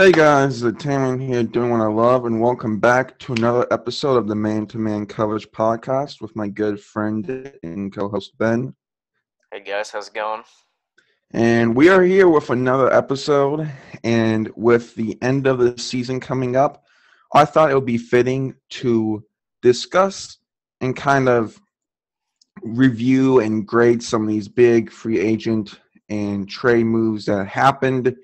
Hey guys, it's Tanner here doing what I love, and welcome back to another episode of the Man to Man Coverage Podcast with my good friend and co host Ben. Hey guys, how's it going? And we are here with another episode, and with the end of the season coming up, I thought it would be fitting to discuss and kind of review and grade some of these big free agent and trade moves that happened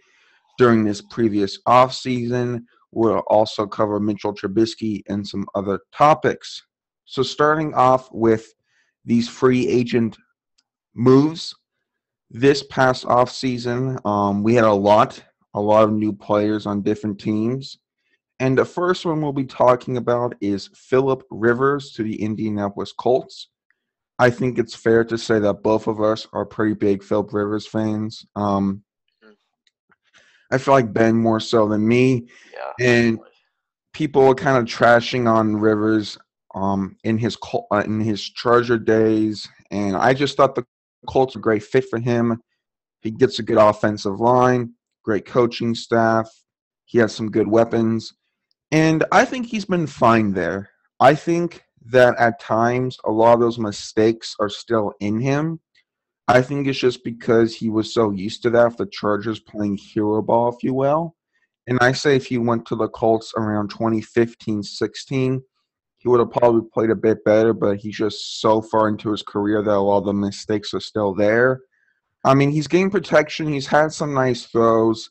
during this previous offseason. We'll also cover Mitchell Trubisky and some other topics. So, starting off with these free agent moves, this past offseason, um, we had a lot, a lot of new players on different teams. And the first one we'll be talking about is Philip Rivers to the Indianapolis Colts. I think it's fair to say that both of us are pretty big Philip Rivers fans. Um, I feel like Ben more so than me. Yeah. And people are kind of trashing on Rivers um, in his uh, in his Charger days, and I just thought the Colts a great fit for him. He gets a good offensive line, great coaching staff. He has some good weapons, and I think he's been fine there. I think that at times a lot of those mistakes are still in him, I think it's just because he was so used to that, the Chargers playing hero ball, if you will. And I say if he went to the Colts around 2015 16, he would have probably played a bit better, but he's just so far into his career that a lot of the mistakes are still there. I mean, he's gained protection. He's had some nice throws.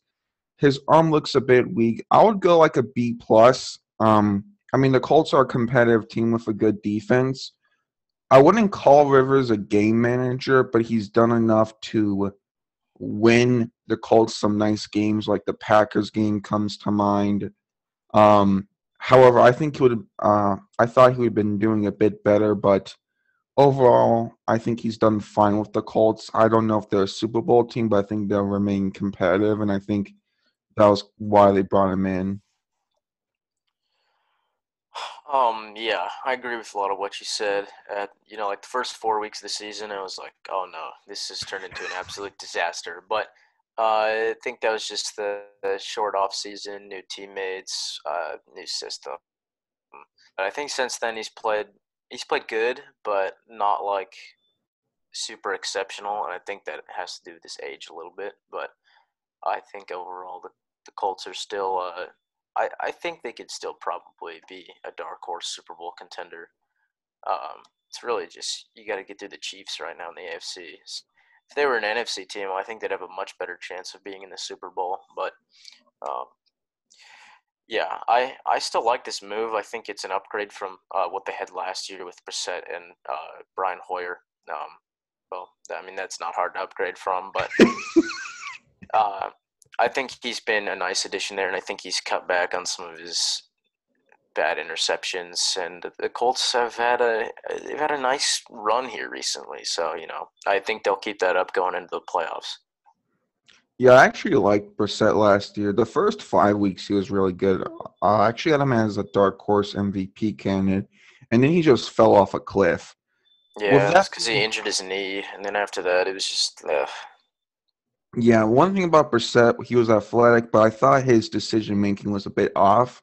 His arm looks a bit weak. I would go like a B plus. Um, I mean, the Colts are a competitive team with a good defense. I wouldn't call Rivers a game manager, but he's done enough to win the Colts some nice games, like the Packers game comes to mind. Um, however, I think he would. Uh, I thought he would have been doing a bit better, but overall, I think he's done fine with the Colts. I don't know if they're a Super Bowl team, but I think they'll remain competitive, and I think that was why they brought him in. Um, yeah, I agree with a lot of what you said. At you know, like the first four weeks of the season, I was like, "Oh no, this has turned into an absolute disaster." But uh, I think that was just the, the short off season, new teammates, uh, new system. But I think since then he's played he's played good, but not like super exceptional. And I think that has to do with his age a little bit. But I think overall the the Colts are still uh, I, I think they could still probably be a dark horse Super Bowl contender. Um, it's really just you got to get through the Chiefs right now in the AFC. If they were an NFC team, I think they'd have a much better chance of being in the Super Bowl. But um, yeah, I, I still like this move. I think it's an upgrade from uh, what they had last year with Brissett and uh, Brian Hoyer. Um, well, I mean that's not hard to upgrade from, but uh, I think he's been a nice addition there, and I think he's cut back on some of his bad interceptions. And the Colts have had a they've had a nice run here recently, so you know I think they'll keep that up going into the playoffs. Yeah, I actually liked Brissett last year. The first five weeks he was really good. I actually had him as a dark horse MVP candidate, and then he just fell off a cliff. Yeah, well, that's because he injured his knee, and then after that, it was just. Ugh. Yeah, one thing about Brissett, he was athletic, but I thought his decision making was a bit off.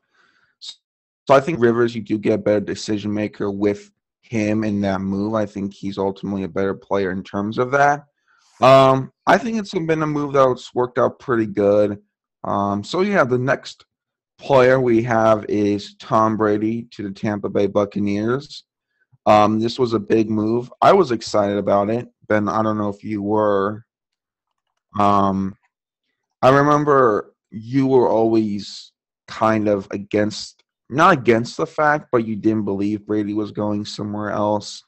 So I think Rivers, you do get a better decision maker with him in that move. I think he's ultimately a better player in terms of that. Um, I think it's been a move that's worked out pretty good. Um, so yeah, the next player we have is Tom Brady to the Tampa Bay Buccaneers. Um, this was a big move. I was excited about it. Ben, I don't know if you were. Um, I remember you were always kind of against, not against the fact, but you didn't believe Brady was going somewhere else.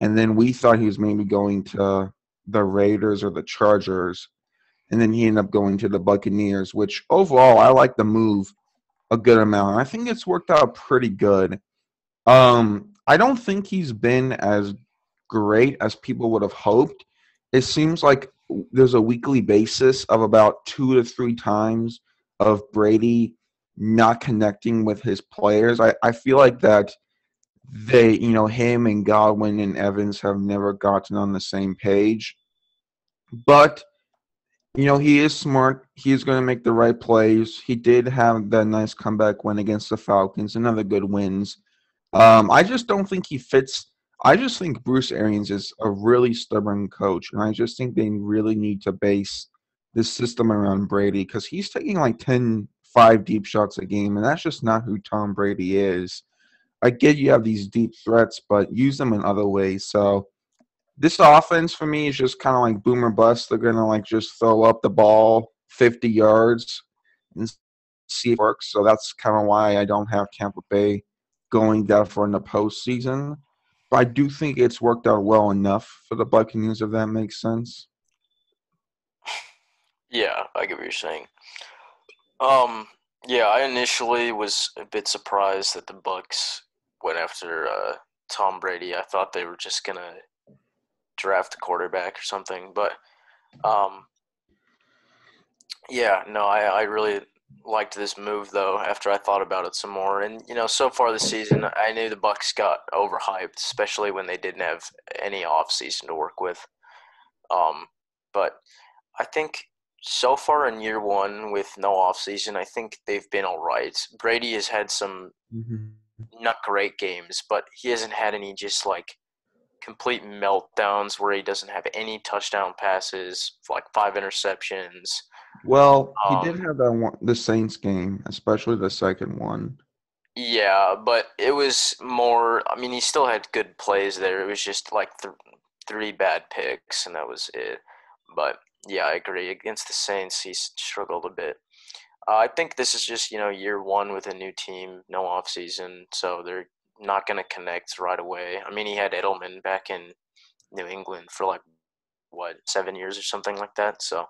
And then we thought he was maybe going to the Raiders or the Chargers. And then he ended up going to the Buccaneers, which overall I like the move a good amount. I think it's worked out pretty good. Um, I don't think he's been as great as people would have hoped. It seems like there's a weekly basis of about two to three times of Brady not connecting with his players. I, I feel like that they, you know, him and Godwin and Evans have never gotten on the same page. But you know, he is smart. He's going to make the right plays. He did have that nice comeback win against the Falcons, another good wins. Um, I just don't think he fits. I just think Bruce Arians is a really stubborn coach, and I just think they really need to base this system around Brady because he's taking like 10, five deep shots a game, and that's just not who Tom Brady is. I get you have these deep threats, but use them in other ways. So this offense for me is just kind of like boomer bust. They're gonna like just throw up the ball 50 yards and see if it works. So that's kind of why I don't have Tampa Bay going that for in the postseason. I do think it's worked out well enough for the Buccaneers, if that makes sense. Yeah, I get what you're saying. Um, yeah, I initially was a bit surprised that the Bucks went after uh, Tom Brady. I thought they were just gonna draft a quarterback or something, but um, yeah, no, I, I really liked this move though after I thought about it some more. And you know, so far this season, I knew the Bucks got overhyped, especially when they didn't have any off season to work with. Um, but I think so far in year one with no off season, I think they've been all right. Brady has had some mm-hmm. not great games, but he hasn't had any just like complete meltdowns where he doesn't have any touchdown passes, like five interceptions. Well, he um, did have that one, the Saints game, especially the second one. Yeah, but it was more. I mean, he still had good plays there. It was just like th- three bad picks, and that was it. But yeah, I agree. Against the Saints, he struggled a bit. Uh, I think this is just you know year one with a new team, no off season, so they're not going to connect right away. I mean, he had Edelman back in New England for like what seven years or something like that. So,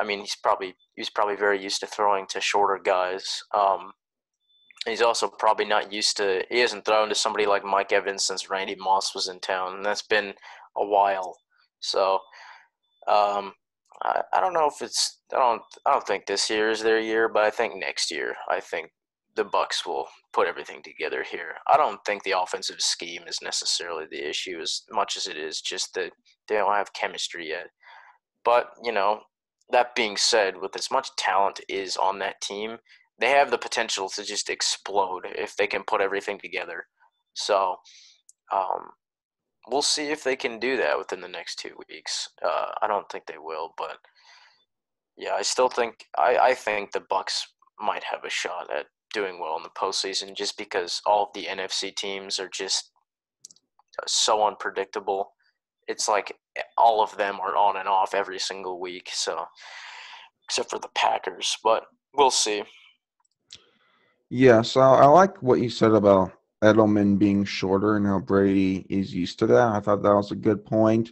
I mean, he's probably he's probably very used to throwing to shorter guys. Um, he's also probably not used to. He hasn't thrown to somebody like Mike Evans since Randy Moss was in town, and that's been a while. So, um, I, I don't know if it's. I don't. I don't think this year is their year, but I think next year. I think the Bucks will put everything together here. I don't think the offensive scheme is necessarily the issue as much as it is just that they don't have chemistry yet. But, you know, that being said, with as much talent is on that team, they have the potential to just explode if they can put everything together. So, um, we'll see if they can do that within the next two weeks. Uh, I don't think they will, but yeah, I still think I, I think the Bucks might have a shot at doing well in the postseason just because all of the NFC teams are just so unpredictable. It's like eh, all of them are on and off every single week. So, except for the Packers, but we'll see. Yeah, so I like what you said about Edelman being shorter and how Brady is used to that. I thought that was a good point.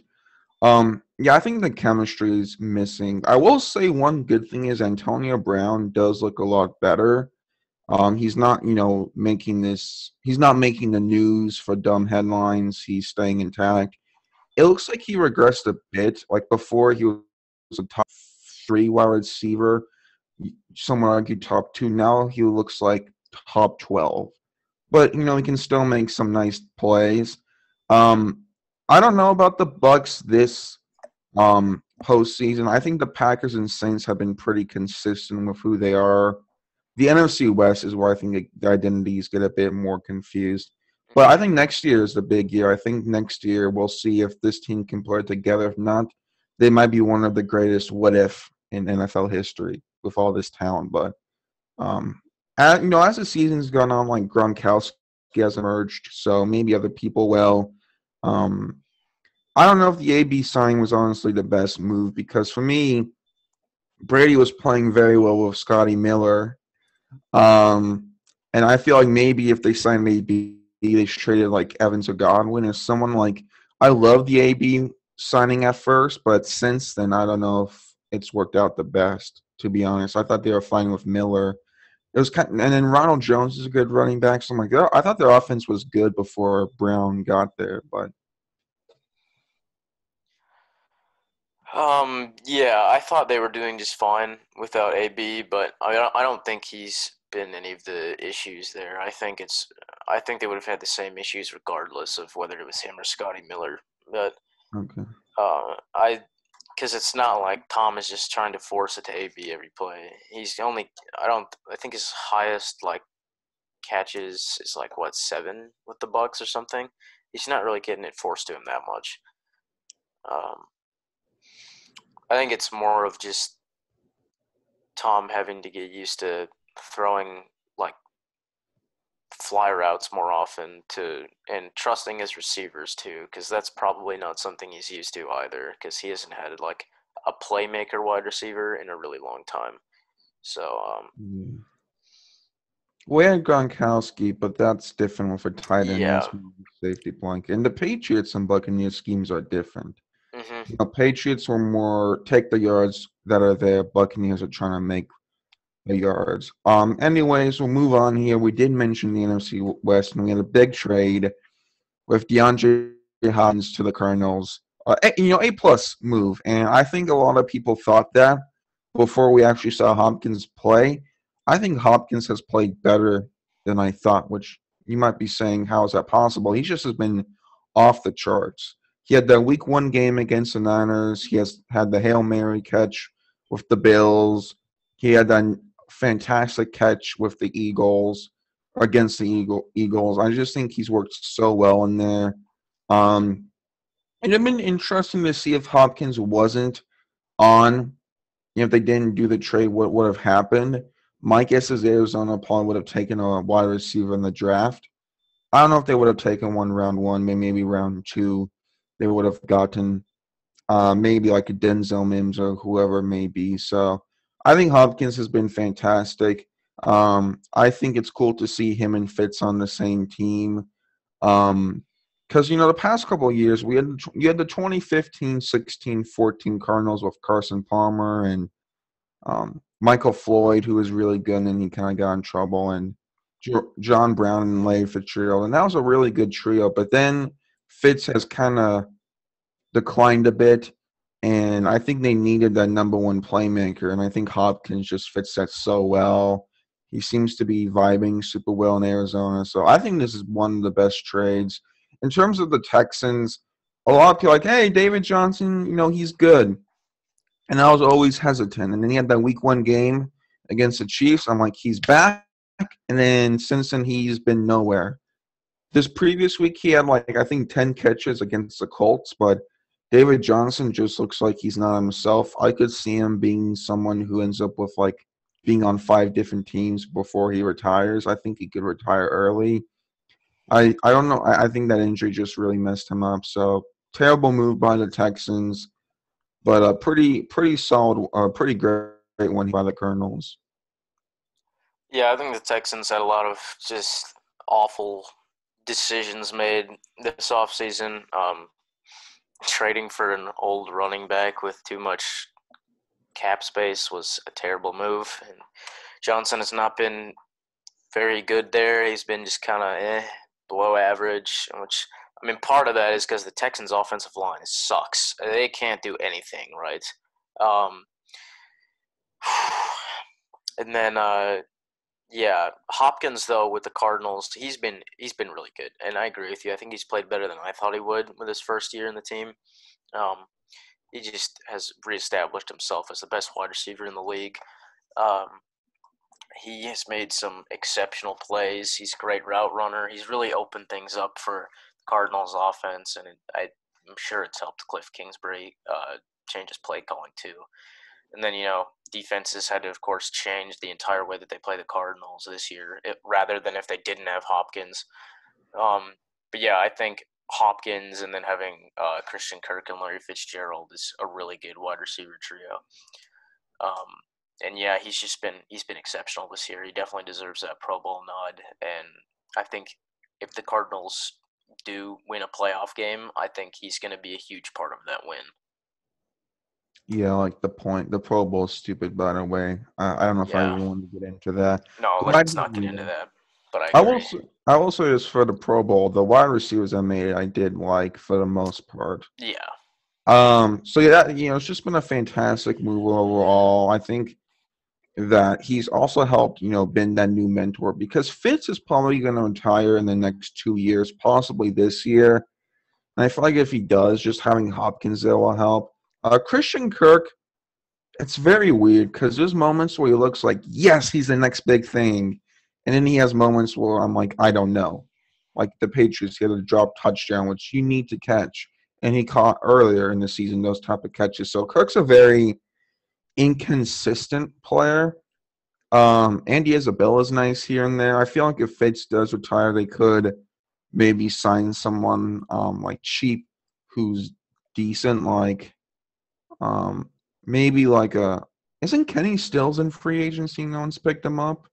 Um, yeah, I think the chemistry is missing. I will say one good thing is Antonio Brown does look a lot better. Um, he's not, you know, making this. He's not making the news for dumb headlines. He's staying intact. It looks like he regressed a bit. Like before, he was a top three wide receiver. Some would argue top two. Now he looks like top twelve. But you know, he can still make some nice plays. Um, I don't know about the Bucks this um, postseason. I think the Packers and Saints have been pretty consistent with who they are the NFC West is where I think the identities get a bit more confused. But I think next year is the big year. I think next year we'll see if this team can play together. If not, they might be one of the greatest what if in NFL history with all this talent. But um, as, you know, as the season's gone on, like Gronkowski has emerged, so maybe other people will. Um, I don't know if the AB signing was honestly the best move because for me, Brady was playing very well with Scotty Miller um, and I feel like maybe if they signed AB, they traded like Evans or Godwin or someone like. I love the AB signing at first, but since then, I don't know if it's worked out the best. To be honest, I thought they were fine with Miller. It was kind, of, and then Ronald Jones is a good running back. So I'm like, oh, I thought their offense was good before Brown got there, but Um, yeah, I thought they were doing just fine without AB, but I I don't think he's been any of the issues there. I think it's I think they would have had the same issues regardless of whether it was him or Scotty Miller. But okay. uh, I because it's not like Tom is just trying to force it to AB every play. He's only I don't I think his highest like catches is like what seven with the Bucks or something. He's not really getting it forced to him that much. Um, I think it's more of just Tom having to get used to throwing like fly routes more often to and trusting his receivers too because that's probably not something he's used to either because he hasn't had like a playmaker wide receiver in a really long time so um yeah. we had gronkowski but that's different with a tight end Yeah. safety blanket and the patriots and buccaneers schemes are different mhm. the patriots are more take the yards that are there buccaneers are trying to make the yards um anyways we'll move on here we did mention the nfc west and we had a big trade with DeAndre Hopkins to the Cardinals. Uh, you know, a plus move, and I think a lot of people thought that before we actually saw Hopkins play. I think Hopkins has played better than I thought, which you might be saying, how is that possible? He just has been off the charts. He had the Week One game against the Niners. He has had the hail mary catch with the Bills. He had that fantastic catch with the Eagles against the Eagle, Eagles. I just think he's worked so well in there. Um, it'd have been interesting to see if Hopkins wasn't on. You know, if they didn't do the trade, what would have happened? My guess is Arizona probably would have taken a wide receiver in the draft. I don't know if they would have taken one round one, maybe maybe round two. They would have gotten uh, maybe like a Denzel Mims or whoever it may be. So I think Hopkins has been fantastic. Um, I think it's cool to see him and Fitz on the same team. Um, because you know the past couple years we had you had the 2015, 16, 14 Cardinals with Carson Palmer and um, Michael Floyd, who was really good, and he kind of got in trouble, and Jo- John Brown and Larry Fitzgerald, and that was a really good trio. But then Fitz has kind of declined a bit, and I think they needed that number one playmaker, and I think Hopkins just fits that so well. He seems to be vibing super well in Arizona, so I think this is one of the best trades. In terms of the Texans, a lot of people like, hey, David Johnson, you know, he's good. And I was always hesitant. And then he had that week one game against the Chiefs. I'm like, he's back. And then since then, he's been nowhere. This previous week, he had like, I think, 10 catches against the Colts, but David Johnson just looks like he's not himself. I could see him being someone who ends up with like being on five different teams before he retires. I think he could retire early. I I don't know. I, I think that injury just really messed him up. So terrible move by the Texans, but a pretty pretty solid, uh, pretty great one by the Colonels. Yeah, I think the Texans had a lot of just awful decisions made this offseason. Um, trading for an old running back with too much cap space was a terrible move. And Johnson has not been very good there. He's been just kind of eh, below average, which I mean, part of that is because the Texans' offensive line sucks. They can't do anything, right? Um, and then, uh, yeah, Hopkins though with the Cardinals, he's been he's been really good, and I agree with you. I think he's played better than I thought he would with his first year in the team. Um, he just has reestablished himself as the best wide receiver in the league. Um, he has made some exceptional plays. He's a great route runner. He's really opened things up for the Cardinals offense, and I'm sure it's helped Cliff Kingsbury uh, change his play calling too. And then you know defenses had to, of course, change the entire way that they play the Cardinals this year, it, rather than if they didn't have Hopkins. Um, but yeah, I think Hopkins and then having uh, Christian Kirk and Larry Fitzgerald is a really good wide receiver trio. Um, and yeah, he's just been he's been exceptional this year. He definitely deserves that Pro Bowl nod. And I think if the Cardinals do win a playoff game, I think he's going to be a huge part of that win. Yeah, like the point. The Pro Bowl is stupid, by the way. I, I don't know if I Yeah. really want to get into that. No, But let's I not get into that. But I I. Say, I will say this for the Pro Bowl, the wide receivers I made, I did like for the most part. yeah, Um, so yeah, you know, it's just been a fantastic move overall. I think that he's also helped, you know, been that new mentor because Fitz is probably going to retire in the next two years, possibly this year. And I feel like if he does, just having Hopkins there will help. Uh, Christian Kirk, it's very weird because there's moments where he looks like, yes, he's the next big thing. And then he has moments where I'm like, I don't know. Like the Patriots, he had a drop touchdown, which you need to catch. And he caught earlier in the season those type of catches. So Kirk's a very inconsistent player. Um, Andy Isabella is nice here and there. I feel like if Fitz does retire, they could maybe sign someone um, like cheap who's decent, like um, maybe like a. Isn't Kenny Stills in free agency? No one's picked him up.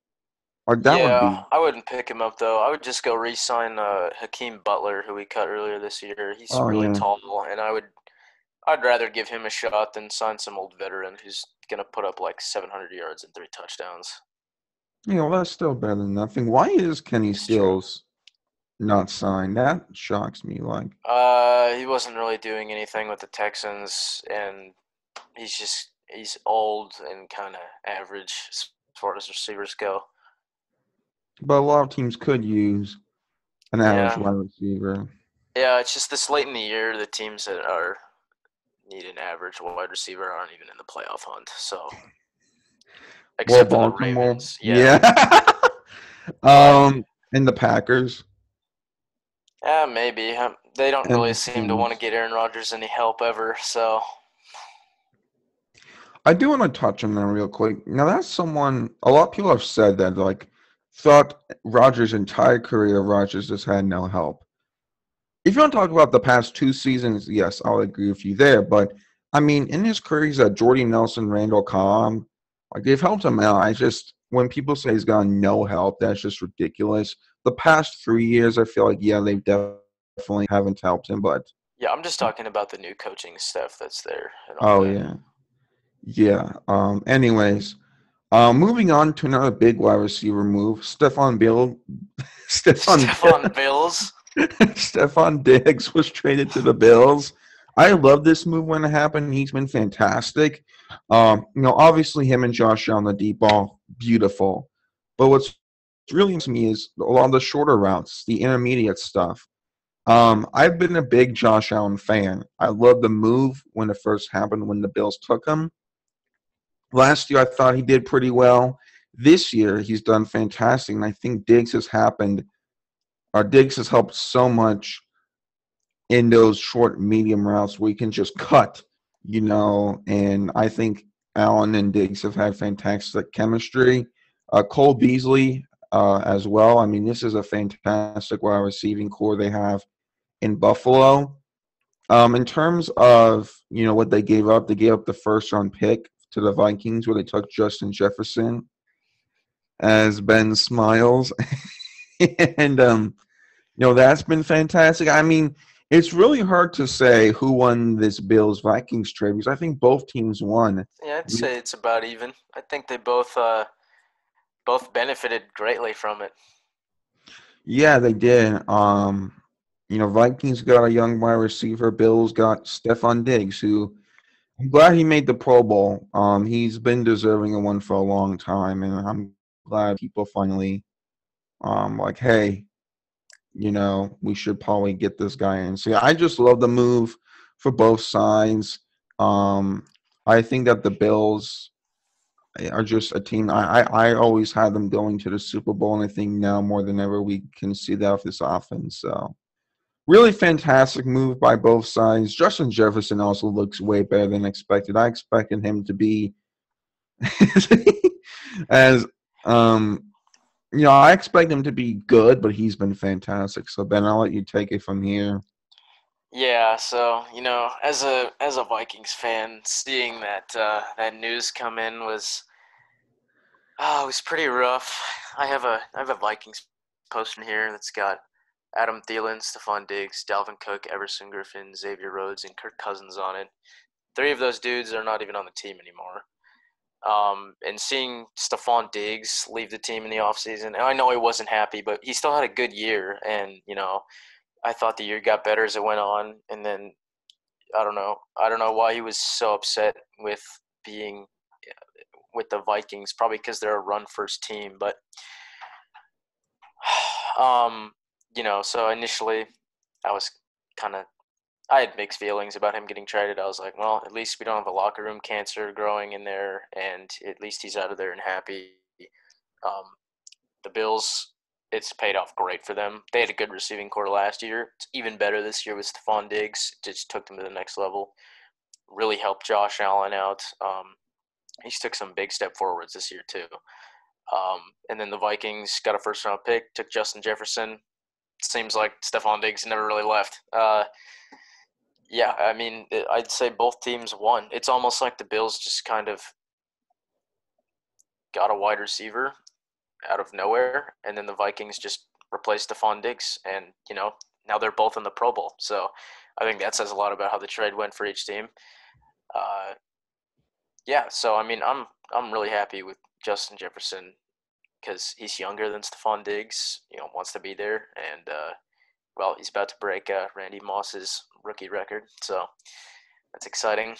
Like that yeah, would be... I wouldn't pick him up though. I would just go re-sign uh, Hakeem Butler, who we cut earlier this year. He's oh, really yeah. tall, and I would, I'd rather give him a shot than sign some old veteran who's gonna put up like 700 yards and three touchdowns. Yeah, well, that's still better than nothing. Why is Kenny Stills not signed? That shocks me. Like, uh, he wasn't really doing anything with the Texans, and he's just he's old and kind of average as far as receivers go. But a lot of teams could use an average yeah. wide receiver. Yeah, it's just this late in the year, the teams that are need an average wide receiver aren't even in the playoff hunt. So, except well, for the Ravens, yeah. yeah. um, and the Packers. Yeah, maybe um, they don't really seem to want to get Aaron Rodgers any help ever. So, I do want to touch on that real quick. Now, that's someone. A lot of people have said that, like, thought Rodgers' entire career, Rodgers just had no help if you want to talk about the past two seasons, yes, I'll agree with you there. But I mean, in his career, he's at Jordy Nelson, Randall Cobb. Like they've helped him out. I just when people say he's got no help, that's just ridiculous. The past three years, I feel like yeah, they definitely haven't helped him. But yeah, I'm just talking about the new coaching stuff that's there. Oh that. yeah, yeah. Um. Anyways, um, moving on to another big wide receiver move, Stefon Bill. Stefon, Stefon Bills. Stefon Diggs was traded to the Bills. I love this move when it happened. He's been fantastic. Um, you know, obviously him and Josh on the deep ball, beautiful. But what's really to me is a lot of the shorter routes, the intermediate stuff. Um, I've been a big Josh Allen fan. I love the move when it first happened when the Bills took him. Last year, I thought he did pretty well. This year, he's done fantastic, and I think Diggs has happened our Diggs has helped so much in those short, medium routes where you can just cut, you know, and I think Allen and Diggs have had fantastic chemistry. Uh, Cole Beasley uh, as well. I mean, this is a fantastic wide receiving corps they have in Buffalo. Um, in terms of you know what they gave up, they gave up the first round pick to the Vikings where they took Justin Jefferson as Ben Smiles, and um, you know, that's been fantastic. I mean, it's really hard to say who won this Bills Vikings trade because I think both teams won. Yeah, I'd say it's about even. I think they both uh, both benefited greatly from it. Yeah, they did. Um, you know, Vikings got a young wide receiver. Bills got Stefon Diggs, who I'm glad he made the Pro Bowl. Um, he's been deserving of one for a long time, and I'm glad people finally, um, like, hey, you know, we should probably get this guy in. So yeah, I just love the move for both sides. Um, I think that the Bills are just a team. I, I, I always had them going to the Super Bowl, and I think now more than ever we can see that with this offense. So really fantastic move by both sides. Justin Jefferson also looks way better than expected. I expected him to be as um you know, I expect him to be good, but he's been fantastic. So Ben, I'll let you take it from here. Yeah, so you know, as a as a Vikings fan, seeing that uh, that news come in was oh, it was pretty rough. I have a I have a Vikings poster here that's got Adam Thielen, Stefon Diggs, Dalvin Cook, Everson Griffen, Xavier Rhodes, and Kirk Cousins on it. Three of those dudes are not even on the team anymore. Um, and seeing Stefon Diggs leave the team in the offseason, I know he wasn't happy, but he still had a good year. And, you know, I thought the year got better as it went on. And then I don't know. I don't know why he was so upset with being with the Vikings, probably because they're a run first team. But, um, you know, so initially I was kind of I had mixed feelings about him getting traded. I was like, well, at least we don't have a locker room cancer growing in there, and at least he's out of there and happy. Um, the Bills, it's paid off great for them. They had a good receiving corps last year. It's even better this year with Stefon Diggs. Just took them to the next level. Really helped Josh Allen out. Um, he's took some big step forwards this year too. Um, and then the Vikings got a first round pick, took Justin Jefferson. Seems like Stefon Diggs never really left. Uh, yeah, I mean, I'd say both teams won. It's almost like the Bills just kind of got a wide receiver out of nowhere, and then the Vikings just replaced Stefon Diggs, and you know now they're both in the Pro Bowl. So I think that says a lot about how the trade went for each team. Uh, yeah, so I mean, I'm I'm really happy with Justin Jefferson because he's younger than Stefon Diggs. You know, wants to be there, and uh, well, he's about to break uh, Randy Moss's rookie record, so that's exciting.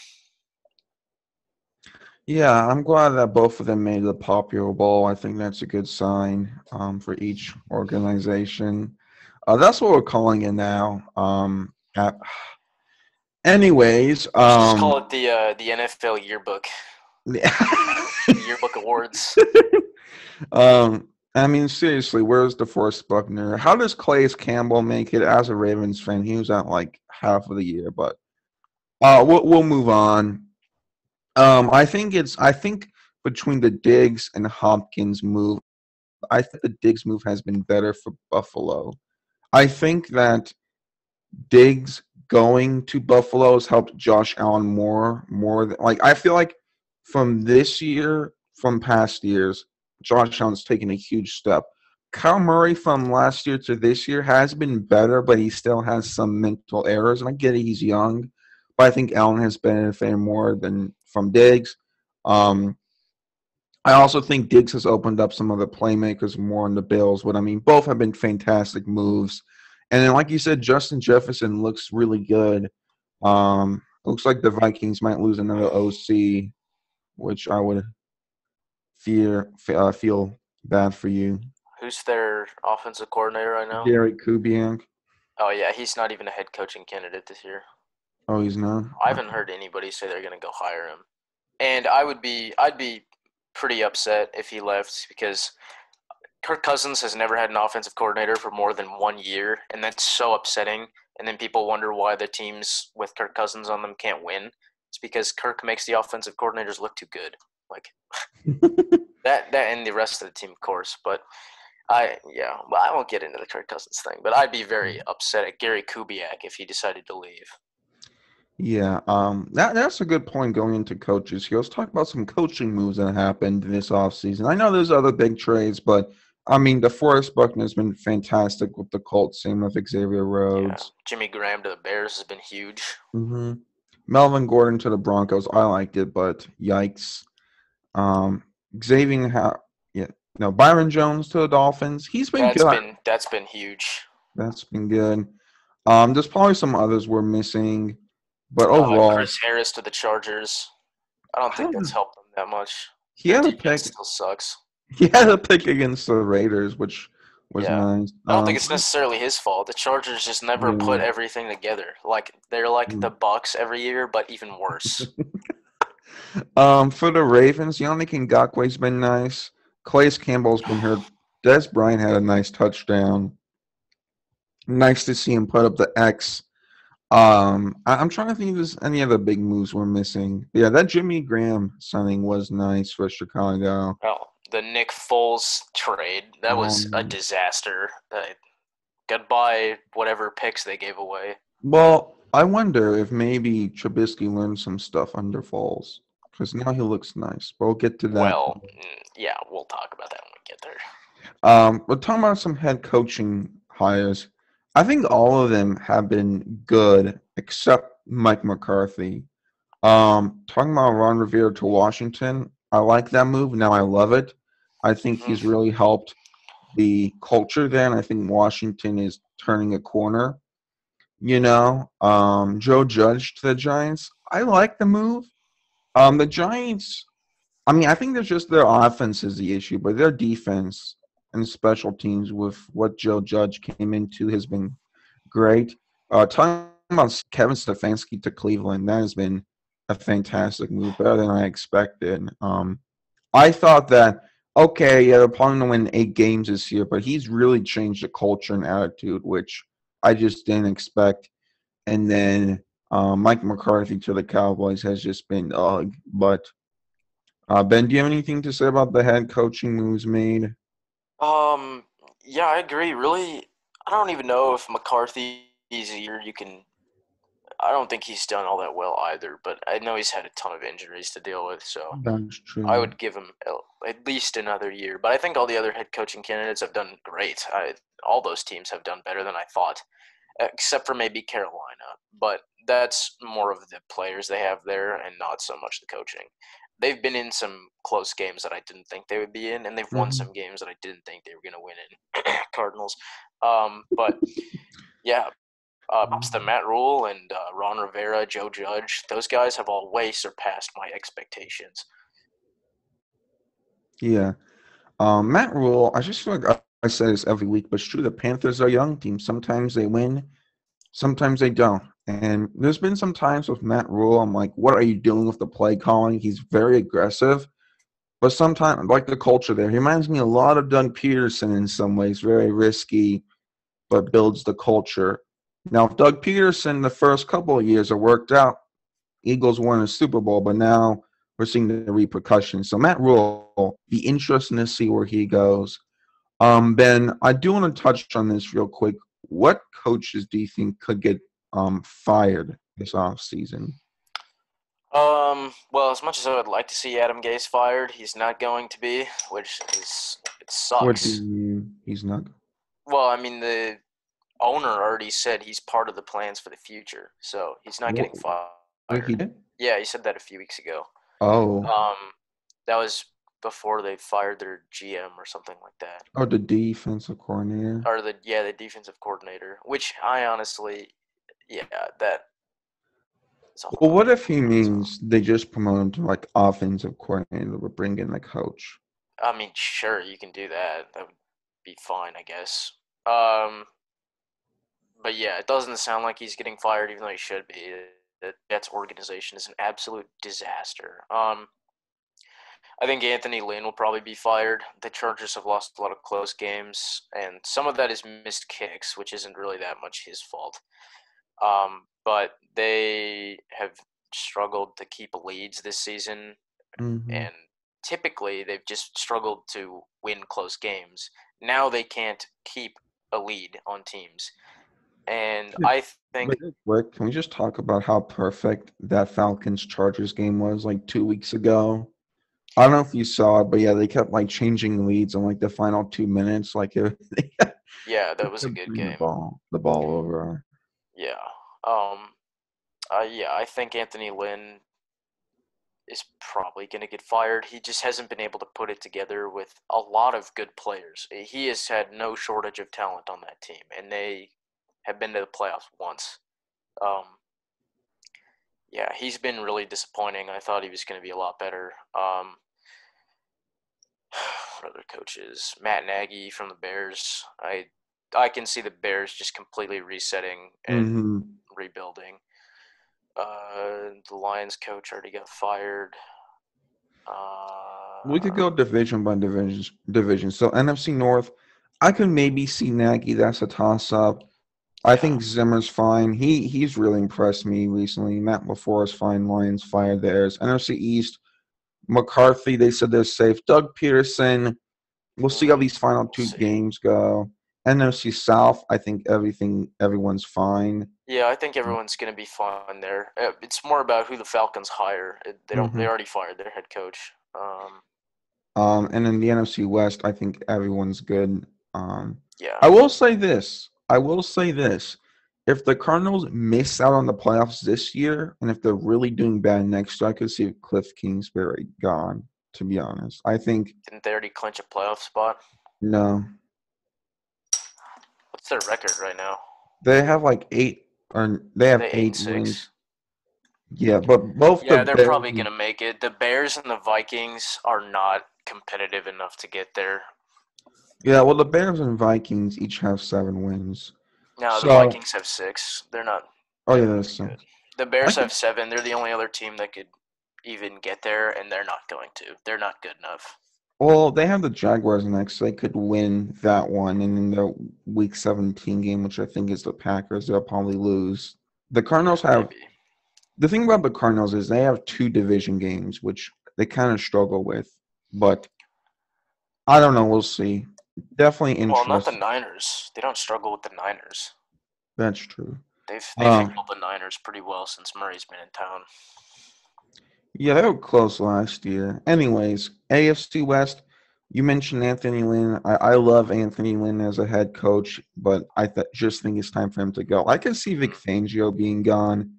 Yeah, I'm glad that both of them made the Popular Bowl. I think that's a good sign um, for each organization. Uh, that's what we're calling it now. Um, at, anyways, um, just call it the uh, the NFL yearbook. yearbook awards. um, I mean, seriously, where's DeForest Buckner? How does Calais Campbell make it as a Ravens fan? He was out like half of the year, but uh, we'll we'll move on. Um, I think it's I think between the Diggs and Hopkins move, I think the Diggs move has been better for Buffalo. I think that Diggs going to Buffalo has helped Josh Allen more more than like I feel like from this year, from past years, Josh Allen's taken a huge step. Kyler Murray from last year to this year has been better, but he still has some mental errors. And I get it, he's young, but I think Allen has benefited more than from Diggs. Um, I also think Diggs has opened up some of the playmakers more on the Bills. But I mean, both have been fantastic moves. And then, like you said, Justin Jefferson looks really good. Um, looks like the Vikings might lose another OC which I would fear uh, feel bad for you. Who's their offensive coordinator right now? Gary Kubiak. Oh yeah, he's not even a head coaching candidate this year. Oh, he's not. I haven't heard anybody say they're going to go hire him, and I would be I'd be pretty upset if he left because Kirk Cousins has never had an offensive coordinator for more than one year, and that's so upsetting. And then people wonder why the teams with Kirk Cousins on them can't win. It's because Kirk makes the offensive coordinators look too good. Like that, that, and the rest of the team, of course. But I, yeah, well, I won't get into the Kirk Cousins thing. But I'd be very upset at Gary Kubiak if he decided to leave. Yeah, um, that that's a good point going into coaches here. Let's talk about some coaching moves that happened this offseason. I know there's other big trades, but I mean, the DeForest Buckner has been fantastic with the Colts, same with Xavier Rhodes. Yeah. Jimmy Graham to the Bears has been huge. Mm-hmm. Melvin Gordon to the Broncos. I liked it, but yikes. Um, Xavier, ha- yeah, no, Byron Jones to the Dolphins. He's been that's good. Been, that's been huge. That's been good. Um, there's probably some others we're missing, but overall, uh, Chris Harris to the Chargers. I don't think that's helped them that much. He had a pick. Still sucks. He had a pick against the Raiders, which was yeah. nice. I don't um, think it's necessarily his fault. The Chargers just never yeah. put everything together. Like they're like mm. the Bucks every year, but even worse. um, for the Ravens, Yannick Ngakoue's been nice. Calais Campbell's been hurt. Dez Bryant had a nice touchdown. Nice to see him put up the X. Um, I, am trying to think if there's any other big moves we're missing. Yeah, that Jimmy Graham signing was nice for Chicago. Oh, the Nick Foles trade. That was a disaster. Uh, goodbye, whatever picks they gave away. Well, I wonder if maybe Trubisky learned some stuff under Foles because now he looks nice. But we'll get to that. Well, mm, yeah, we'll talk about that when we get there. Um, we're talking about some head coaching hires. I think all of them have been good except Mike McCarthy. Um, talking about Ron Rivera to Washington, I like that move. Now I love it. I think he's mm-hmm. really helped the culture there, and I think Washington is turning a corner. You know, um, Joe Judge to the Giants. I like the move. Um, the Giants. I mean, I think there's just their offense is the issue, but their defense and special teams with what Joe Judge came into has been great. Uh, talking about Kevin Stefanski to Cleveland. That has been a fantastic move, better than I expected. Um, I thought that okay, yeah, they're probably going to win eight games this year, but he's really changed the culture and attitude, which I just didn't expect. And then uh, Mike McCarthy to the Cowboys has just been ugh. But uh, Ben, do you have anything to say about the head coaching moves made? Um, yeah, I agree. Really, I don't even know if McCarthy is a year you can. I don't think he's done all that well either, but I know he's had a ton of injuries to deal with, so That's true. I would give him at least another year. But I think all the other head coaching candidates have done great. I, all those teams have done better than I thought, except for maybe Carolina. But that's more of the players they have there and not so much the coaching. They've been in some close games that I didn't think they would be in, and they've won Mhm. some games that I didn't think they were going to win in. Cardinals. Um, but yeah, uh, props to Matt Rhule and uh, Ron Rivera, Joe Judge. Those guys have all way surpassed my expectations. Yeah. Um, Matt Rhule, I just feel like I, I say this every week, but it's true. The Panthers are a young team. Sometimes they win, sometimes they don't. And there's been some times with Matt Rhule, I'm like, what are you doing with the play calling? He's very aggressive. But sometimes, like the culture there, he reminds me a lot of Doug Pederson in some ways. Very risky, but builds the culture. Now, if Doug Pederson, the first couple of years, it worked out, Eagles won a Super Bowl, but now we're seeing the repercussions. So Matt Rhule, be interesting to see where he goes. Um, ben, I do want to touch on this real quick. What coaches do you think could get um, fired this offseason? Um, well, as much as I would like to see Adam Gase fired, he's not going to be, which is it What sucks. you, he's not. Well, I mean the owner already said he's part of the plans for the future, so he's not getting Wha- Wait, he fired. did? Yeah, he said that a few weeks ago. Oh, Um, that was before they fired their GM or something like that, oh, the defensive coordinator. or the yeah the defensive coordinator. Which I honestly, yeah, that. Well, what if he means they just promote him to like offensive coordinator but bring in the coach? I mean, sure, you can do that. That would be fine, I guess. Um, but yeah, it doesn't sound like he's getting fired, even though he should be. The Jets organization is an absolute disaster. Um, I think Anthony Lynn will probably be fired. The Chargers have lost a lot of close games, and some of that is missed kicks, which isn't really that much his fault. Um, but they have struggled to keep leads this season, Mhm. and typically they've just struggled to win close games. Now they can't keep a lead on teams, and I think quick, can we just talk about how perfect that Falcons Chargers game was like two weeks ago? I don't know if you saw it, but yeah, they kept like changing leads in like the final two minutes. Like it, yeah, that was a good game. The ball, the ball over. Yeah. Um. Uh, yeah, I think Anthony Lynn is probably going to get fired. He just hasn't been able to put it together with a lot of good players. He has had no shortage of talent on that team, and they have been to the playoffs once. Um. Yeah, he's been really disappointing. I thought he was going to be a lot better. Um. What other coaches? Matt Nagy from the Bears. I I can see the Bears just completely resetting and hmm rebuilding. Uh, the Lions coach already got fired. Uh, We could go division by division. Division. So NFC North, I could maybe see Nagy. That's a toss up. I Yeah. think Zimmer's fine. He he's really impressed me recently. Matt LaFleur is fine. Lions fired theirs. NFC East, McCarthy. They said they're safe. Doug Pederson. We'll see how these final We'll two games go. NFC South. I think everything everyone's fine. Yeah, I think everyone's going to be fine there. Uh, It's more about who the Falcons hire. They don't. They Mhm. already fired their head coach. Um, Um, and in the NFC West, I think everyone's good. Um, yeah. I will say this. I will say this. If the Cardinals miss out on the playoffs this year, and if they're really doing bad next year, I could see Cliff Kingsbury gone. To be honest, I think Didn't they already clinch a playoff spot? no. What's their record right now? They have like eight, or they have They eight eight wins. Yeah, but both Yeah, the they're Bears probably going to make it. The Bears and the Vikings are not competitive enough to get there. Yeah, well, the Bears and Vikings each have seven wins. No, the Vikings have six. They're not. Oh yeah, that's Good. The Bears have seven. They're the only other team that could even get there, and they're not going to. They're not good enough. Well, they have the Jaguars next. They could win that one, and in the Week 17 game, which I think is the Packers, they'll probably lose. The Cardinals have Maybe. the thing about the Cardinals is they have two division games, which they kind of struggle with. But I don't know. We'll see. Definitely interesting. Well, not the. Niners. They don't struggle with the Niners. That's true. They've they've Um, handled the Niners pretty well since Murray's been in town. Yeah, they were close last year. Anyways, AFC West. You mentioned Anthony Lynn. I, I love Anthony Lynn as a head coach, but I th- just think it's time for him to go. I can see Vic Fangio being gone.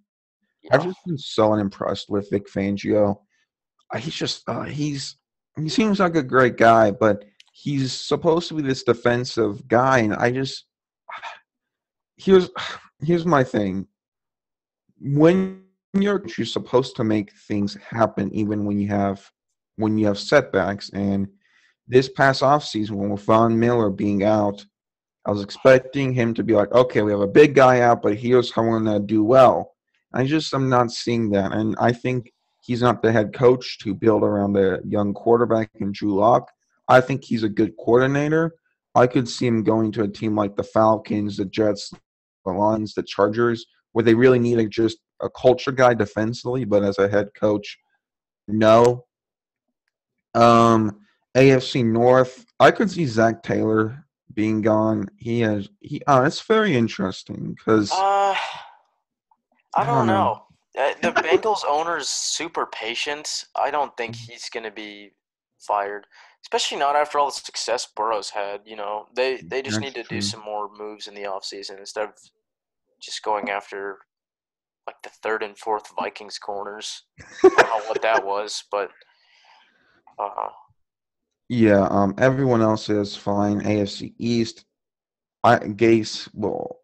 I've just been so unimpressed with Vic Fangio. Uh, He's just uh, he's he seems like a great guy, but he's supposed to be this defensive guy, and I just here's here's my thing. When you're you're supposed to make things happen, even when you have when you have setbacks. And this past off offseason, with Von Miller being out, I was expecting him to be like, okay, we have a big guy out, but here's how we're gonna do well. I just am not seeing that, and I think he's not the head coach to build around a young quarterback in Drew Lock. I think he's a good coordinator. I could see him going to a team like the Falcons, the Jets, the Lions, the Chargers, where they really need a, just a culture guy defensively, but as a head coach, no. Um, AFC North, I could see Zac Taylor being gone. He has he. Uh, it's very interesting because Uh, I I don't don't know. Uh, The Bengals owner's super patient. I don't think Mm-hmm. he's going to be fired, especially not after all the success Burrow's had. You know, they they just That's need to true. do some more moves in the offseason instead of just going after like the third and fourth Vikings corners. I don't know what that was, but uh, yeah, um, everyone else is fine. AFC East, I Gase will.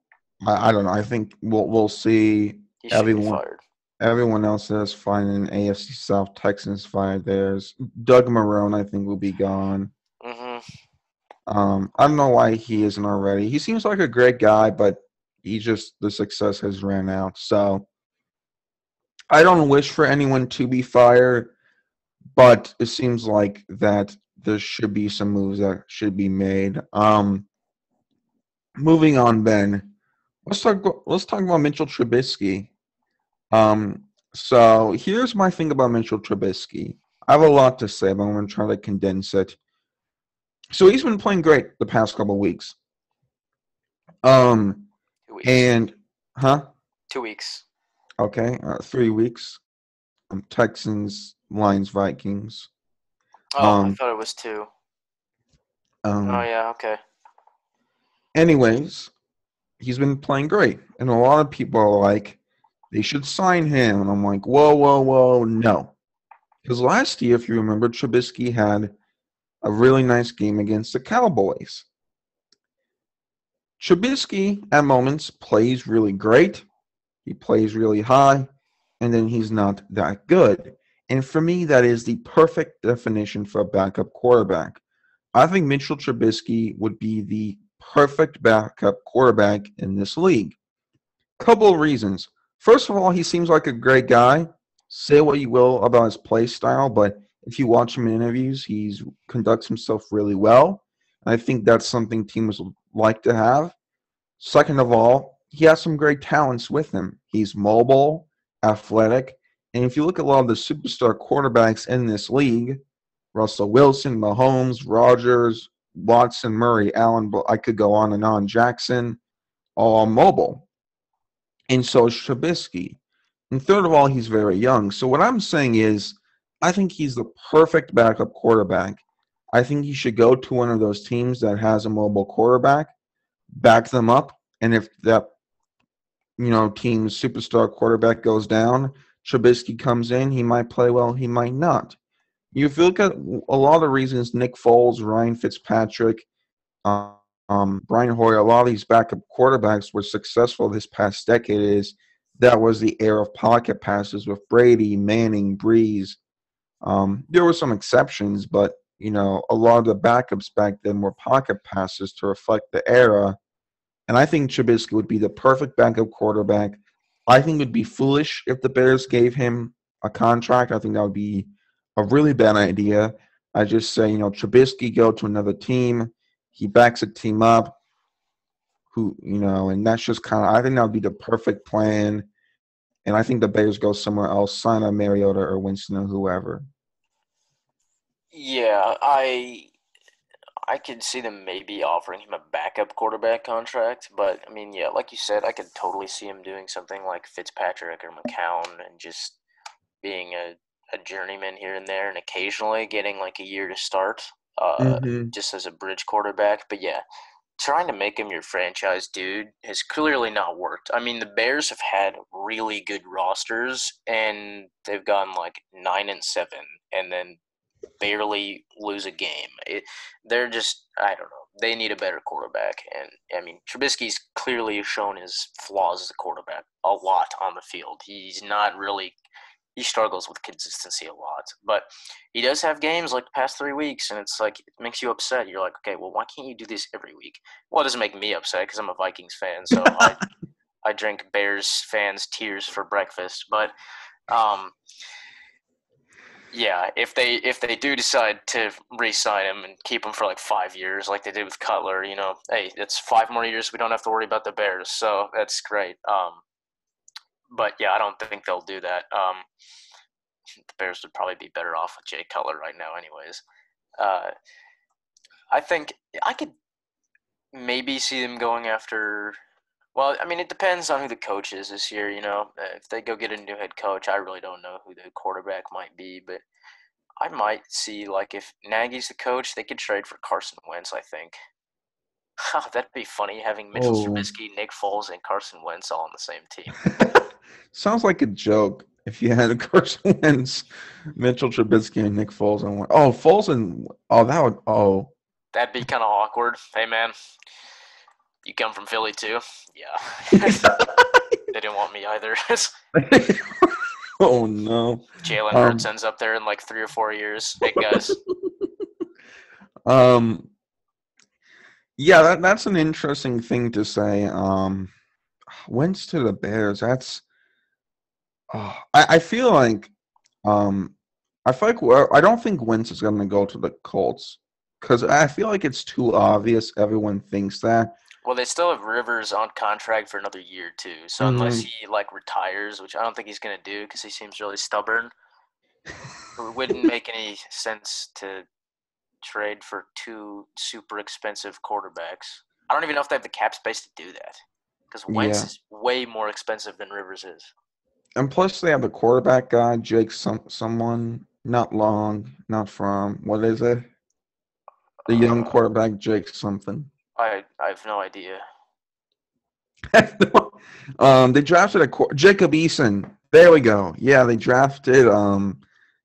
I, I don't know. I think we'll we'll see. he should be Everyone- fired. Everyone else is fine in AFC South. Texans fine. There's Doug Marrone. I think will be gone. hmm Um, I don't know why he isn't already. He seems like a great guy, but he just the success has ran out. So I don't wish for anyone to be fired, but it seems like that there should be some moves that should be made. Um, moving on, Ben. Let's talk. Let's talk about Mitchell Trubisky. Um, so here's my thing about Mitchell Trubisky. I have a lot to say, but I'm going to try to condense it. So he's been playing great the past couple weeks. Um, Two weeks. and huh? Two weeks. Okay, uh, three weeks. Um, Texans, Lions, Vikings. Oh, I Um, thought it was two. Um, Oh yeah, okay. anyways, he's been playing great, and a lot of people are like, they should sign him, and I'm like, whoa, whoa, whoa, no, because last year, if you remember, Trubisky had a really nice game against the Cowboys. Trubisky, at moments, plays really great. He plays really high, and then he's not that good. And for me, that is the perfect definition for a backup quarterback. I think Mitchell Trubisky would be the perfect backup quarterback in this league. Couple of reasons. First of all, he seems like a great guy. Say what you will about his play style, but if you watch him in interviews, he conducts himself really well. I think that's something teams would like to have. Second of all, he has some great talents with him. He's mobile, athletic, and if you look at a lot of the superstar quarterbacks in this league, Russell Wilson, Mahomes, Rodgers, Watson, Murray, Allen, I could go on and on, Jackson, all mobile. And so is Trubisky. And third of all, he's very young. So what I'm saying is, I think he's the perfect backup quarterback. I think he should go to one of those teams that has a mobile quarterback, back them up, and if that you know team's superstar quarterback goes down, Trubisky comes in, he might play well, he might not. You look at a lot of reasons Nick Foles, Ryan Fitzpatrick, um, um, Brian Hoyer, a lot of these backup quarterbacks were successful this past decade is that was the era of pocket passes with Brady, Manning, Brees. Um, there were some exceptions, but you know a lot of the backups back then were pocket passes to reflect the era. And I think Trubisky would be the perfect backup quarterback. I think it would be foolish if the Bears gave him a contract. I think that would be a really bad idea. I just say, you know, Trubisky go to another team. He backs a team up. Who you know, and that's just kind of. I think that would be the perfect plan. And I think the Bears go somewhere else, sign a Mariota or Winston or whoever. Yeah, I I could see them maybe offering him a backup quarterback contract, but I mean, yeah, like you said, I could totally see him doing something like Fitzpatrick or McCown and just being a, a journeyman here and there, and occasionally getting like a year to start, uh, mm-hmm. just as a bridge quarterback. But yeah, trying to make him your franchise dude has clearly not worked. I mean, the Bears have had really good rosters, and they've gone like nine and seven, and then barely lose a game. It, they're just I don't know. They need a better quarterback, and I mean Trubisky's clearly shown his flaws as a quarterback a lot on the field. He's not really he struggles with consistency a lot, but he does have games like the past three weeks, and it's like it makes you upset. You're like, okay, well, why can't you do this every week? Well, it doesn't make me upset because I'm a Vikings fan, so I, I drink Bears fans' tears for breakfast. But um, yeah, if they if they do decide to re-sign him and keep him for like five years, like they did with Cutler, you know, hey, it's five more years. We don't have to worry about the Bears, so that's great. Um, but yeah, I don't think they'll do that. Um, the Bears would probably be better off with Jay Cutler right now, anyways. Uh, I think I could maybe see them going after well, I mean, it depends on who the coach is this year. You know, if they go get a new head coach, I really don't know who the quarterback might be, but I might see like if Nagy's the coach, they could trade for Carson Wentz. I think. that'd be funny having Mitchell oh. Trubisky, Nick Foles, and Carson Wentz all on the same team. Sounds like a joke. If you had a Carson Wentz, Mitchell Trubisky, and Nick Foles, and oh Foles and oh that would oh. That'd be kind of awkward. Hey man, you come from Philly too? Yeah. they didn't want me either. oh no. Jalen um, Hurts ends up there in like three or four years. Big guys. um. Yeah, that, that's an interesting thing to say. Um, Wentz to the Bears. That's. Uh, I, I feel like, um, I feel like I don't think Wentz is going to go to the Colts because I feel like it's too obvious. Everyone thinks that. Well, they still have Rivers on contract for another year too. So mm-hmm. unless he like retires, which I don't think he's gonna do because he seems really stubborn, it wouldn't make any sense to trade for two super expensive quarterbacks. I don't even know if they have the cap space to do that because Wentz yeah. is way more expensive than Rivers is. And plus, they have a quarterback guy, Jake. Some someone not long, not from what is it? The young uh, quarterback, Jake something. I I have no idea. um, they drafted a Jacob Eason. There we go. Yeah, they drafted um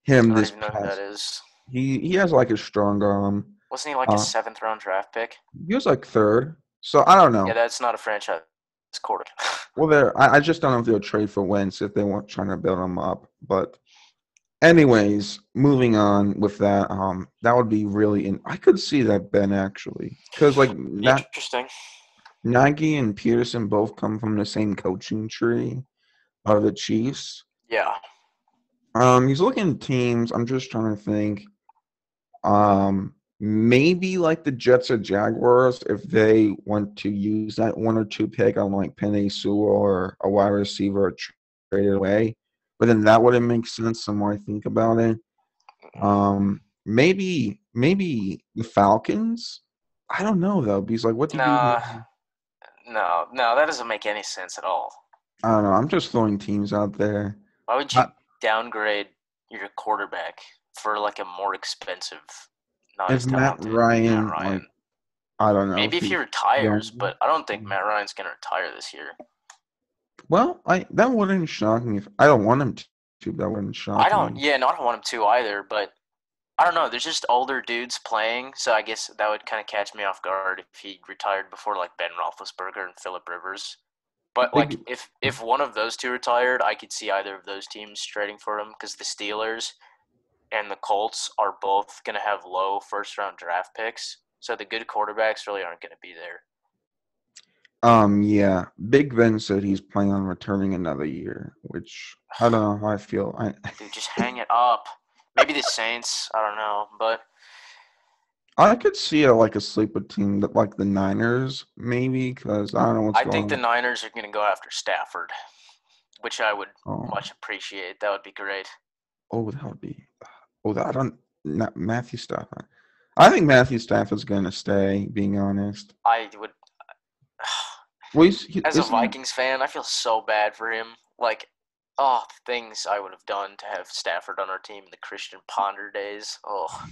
him this past. He he has like a strong arm. Wasn't he like uh, a seventh round draft pick? He was like third. So I don't know. Yeah, that's not a franchise quarter. well, there. I, I just don't know if they'll trade for Wentz if they weren't trying to build him up. But anyways, moving on with that, um, that would be really. In, I could see that Ben actually, because like that, interesting. Nagy and Pederson both come from the same coaching tree of the Chiefs. Yeah. Um, he's looking at teams. I'm just trying to think. Um, maybe like the Jets or Jaguars if they want to use that one or two pick on like Penei Sewell or a wide receiver traded away. But then that wouldn't make sense the more I think about it. Um, maybe maybe the Falcons. I don't know though, because like what do nah, you No, no, that doesn't make any sense at all. I don't know. I'm just throwing teams out there. Why would you I, downgrade your quarterback for like a more expensive? Not if Matt Ryan, Matt Ryan. Like, I don't know. Maybe if he, he retires, but I don't think Matt Ryan's gonna retire this year. Well, I that wouldn't shock me if I don't want him to. That wouldn't shock. I don't. Me. Yeah, no, I don't want him to either. But I don't know. There's just older dudes playing, so I guess that would kind of catch me off guard if he retired before like Ben Roethlisberger and Philip Rivers. But like if if one of those two retired, I could see either of those teams trading for him because the Steelers and the Colts are both going to have low first round draft picks. So the good quarterbacks really aren't going to be there. Um, yeah, Big Ben said he's planning on returning another year, which I don't know how I feel. I Dude, just hang it up. Maybe the Saints. I don't know, but I could see a, like a sleeper team that like the Niners, maybe, because I don't know what's going. I going think the. Niners are going to go after Stafford, which I would Oh, much appreciate. That would be great. oh, that would be. Oh, that, I don't. Not Matthew Stafford. I think Matthew Stafford's gonna stay. Being honest, I would. Well, he's, he, As a Vikings fan, I feel so bad for him. Like, oh, the things I would have done to have Stafford on our team in the Christian Ponder days. Oh,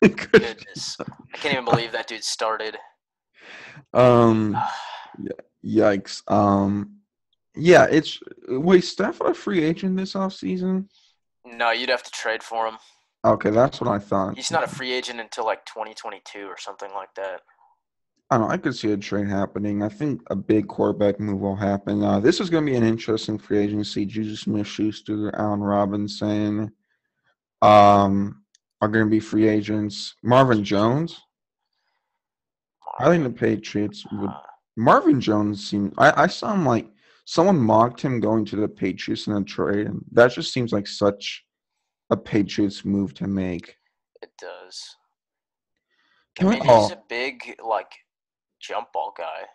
goodness. I can't even believe that dude started. um. Yikes. Um. Yeah, it's wait. Stafford a free agent this offseason? No, you'd have to trade for him. Okay, that's what I thought. He's not a free agent until like 2022 or something like that. I don't know. I could see a trade happening. I think a big quarterback move will happen. Uh, this is going to be an interesting free agency. Juju Smith-Schuster, Allen Robinson, um, are going to be free agents. Marvin Jones. I think the Patriots would. Marvin Jones seems. I, I saw him like someone mocked him going to the Patriots in a trade, and that just seems like such a Patriots move to make. it does. Can I we mean, he's all? a big like jump ball guy,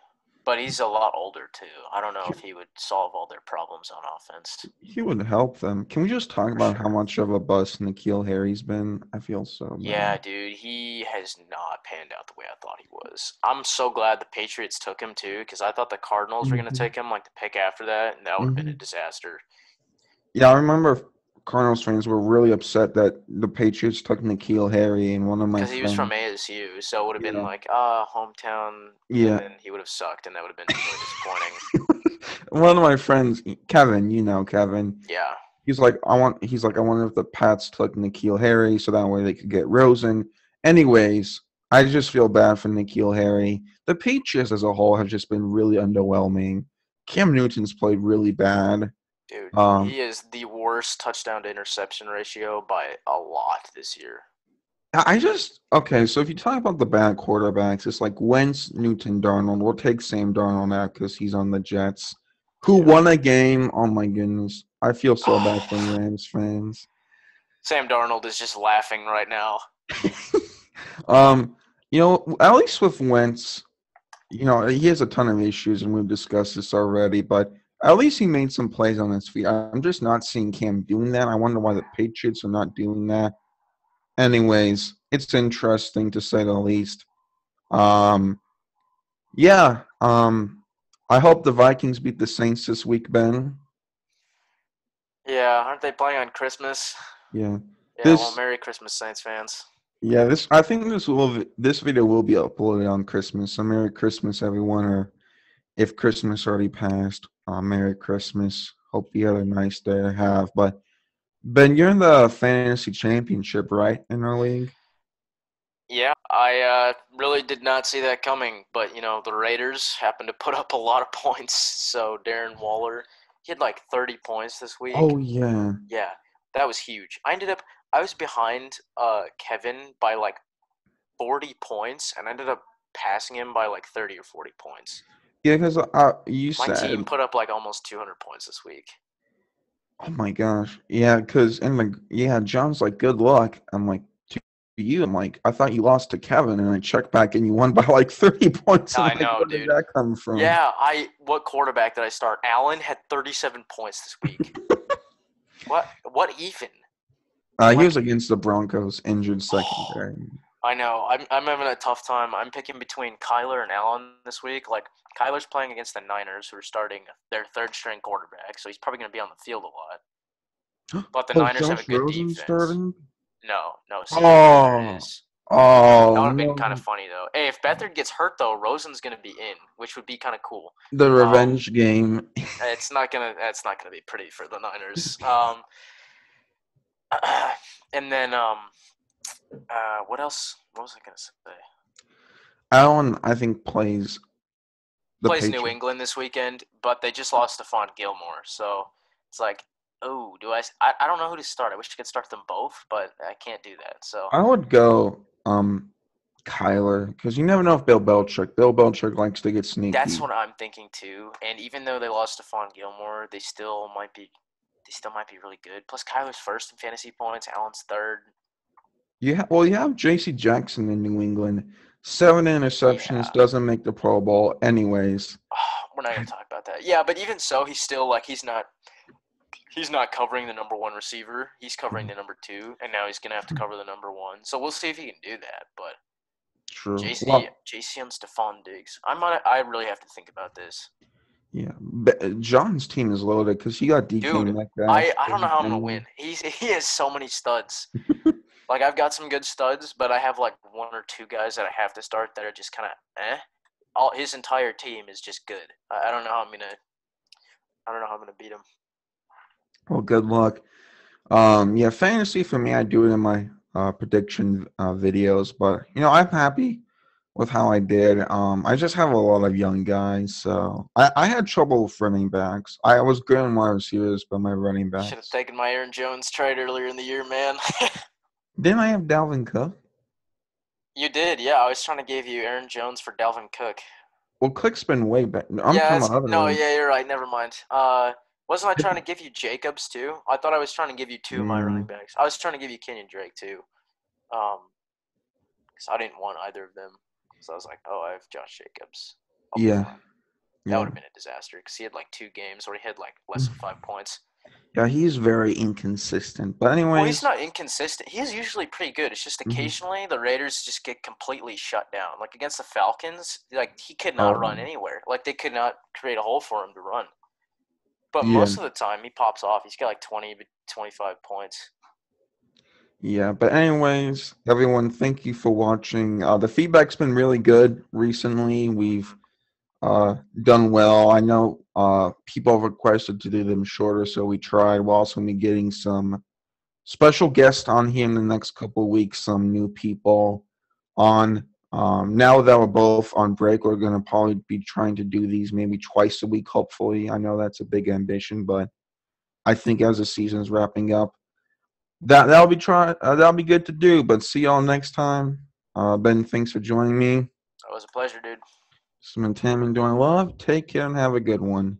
but he's a lot older too. I don't know if he would solve all their problems on offense. He would help them. Can we just talk about how much of a bust N'Keal Harry's been? I feel so bad. Yeah, dude, he has not panned out the way I thought he was. I'm so glad the Patriots took him too, because I thought the Cardinals were going to take him like the pick after that, and that would have been a Mhm. disaster. Yeah, I remember Cardinals fans were really upset that the Patriots took N'Keal Harry and one of my Because he was from ASU, so it would have been Yeah. like, ah, hometown, Yeah. and he would have sucked, and that would have been really disappointing. one of my friends, Kevin, you know Kevin. Yeah, He's like, I want. He's like, I wonder if the Pats took N'Keal Harry so that way they could get Rosen. Anyways, I just feel bad for N'Keal Harry. The Patriots as a whole have just been really underwhelming. Cam Newton's played really bad. Dude, Um, he is the worst touchdown to interception ratio by a lot this year. I just okay. So if you talk about the bad quarterbacks, it's like Wentz, Newton, Darnold. We'll take Sam Darnold now because he's on the Jets, who Yeah. won a game. Oh my goodness, I feel so bad for Rams fans. Sam Darnold is just laughing right now. um, you know, at least with Wentz, you know, he has a ton of issues, and we've discussed this already. But at least he made some plays on his feet. I'm just not seeing Cam doing that. I wonder why the Patriots are not doing that. Anyways, it's interesting to say the least. Um, yeah. Um, I hope the Vikings beat the Saints this week, Ben. Yeah, aren't they playing on Christmas? Yeah. Yeah, well, This- Merry Christmas, Saints fans. Yeah, this I think this will this video will be uploaded on Christmas. So Merry Christmas, everyone. Or if Christmas already passed, uh, Merry Christmas. Hope you had a nice day to have. But Ben, you're in the fantasy championship, right? In our league. Yeah, I uh, really did not see that coming, but you know the Raiders happened to put up a lot of points. So Darren Waller, he had like 30 points this week. Oh yeah. Yeah, that was huge. I ended up I was behind uh Kevin by like 40 points, and I ended up passing him by like 30 or 40 points. Yeah, because uh, you My said. team put up like almost 200 points this week. Oh my gosh. Yeah, because and like yeah, John's like, good luck. I'm like, to you. I'm like, I thought you lost to Kevin, and I checked back, and you won by like 30 points. I like, know, where did dude. that come from? Yeah, I what quarterback did I start? Allen had 37 points this week. what what even? Uh, he was against the Broncos, injured secondary. I know. I'm I'm having a tough time. I'm picking between Kyler and Allen this week. Like Kyler's playing against the Niners, who are starting their third string quarterback, so he's probably going to be on the field a lot. But the Oh, Niners have a good Rosen defense. starting? No, no. Oh. Oh, That would have no. been kind of funny though. Hey, if Beathard gets hurt though, Rosen's going to be in, which would be kind of cool. the revenge game. It's not gonna. That's not gonna be pretty for the Niners. Um, and then um, uh, what else? What was I gonna say? Allen, I think, plays the plays New England this weekend, but they just lost Stephon Gilmore, so it's like, oh, do I, I? I don't know who to start. I wish I could start them both, but I can't do that. So I would go. Um, Kyler because you never know if Bill Belichick. Bill Belichick likes to get sneaky. That's what I'm thinking too. And even though they lost Stephon Gilmore, they still might be they still might be really good. Plus Kyler's first in fantasy points, Allen's third. Yeah, well, you have J.C. Jackson in New England. Seven interceptions Yeah. doesn't make the Pro Bowl, anyways. We're not gonna talk about that. Yeah, but even so, he's still like he's not he's not covering the number one receiver. He's covering the number two, and now he's gonna have to cover the number one. So we'll see if he can do that. But True. JC Well, JC on Stefon Diggs. I'm on. I really have to think about this. yeah, but John's team is loaded because he got DK Dude, Metcalf. I, I don't know how I'm gonna win. He's he has so many studs. like I've got some good studs, but I have like one or two guys that I have to start that are just kind of eh. All his entire team is just good. I, I don't know how I'm gonna. I don't know how I'm gonna beat him. Well, good luck. Um, yeah, fantasy for me, I do it in my uh, prediction uh, videos, but you know, I'm happy with how I did. Um, I just have a lot of young guys, so I, I had trouble with running backs. I was good in wide receivers, but my running backs. Should have taken my Aaron Jones trade earlier in the year, man. Didn't I have Dalvin Cook? you did, yeah. I was trying to give you Aaron Jones for Dalvin Cook. Well, Cook's been way better. I'm yeah, talking about other no, ones. yeah, you're right. Never mind. Uh, wasn't I trying to give you Jacobs too? I thought I was trying to give you two of my running Mm. backs. I was trying to give you Kenyon Drake too. Um, because I didn't want either of them. So I was like, oh, I have Josh Jacobs. I'll Yeah. That Yeah. would have been a disaster because he had like two games where he had like less than five points. Yeah, he's very inconsistent. But anyway, Well, he's not inconsistent. He's usually pretty good. It's just Mhm. occasionally the Raiders just get completely shut down. Like against the Falcons, like he could not run Oh. anywhere. Like they could not create a hole for him to run. But Yeah. most of the time, he pops off. He's got like 20 25 points. Yeah, but anyways, everyone, thank you for watching. Uh, the feedback's been really good recently. We've uh, done well. I know uh, people requested to do them shorter, so we tried. We'll also be getting some special guests on here in the next couple weeks, some new people on. Um, now that we're both on break, we're going to probably be trying to do these maybe twice a week, hopefully. I know that's a big ambition, but I think as the season's wrapping up, that that'll be try uh, that'll be good to do. But see y'all next time. Uh, ben, thanks for joining me. That was a pleasure, dude. This has been Tam and Doing Love. Take care and have a good one.